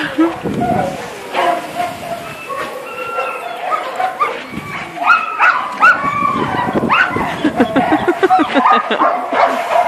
Ha ha ha!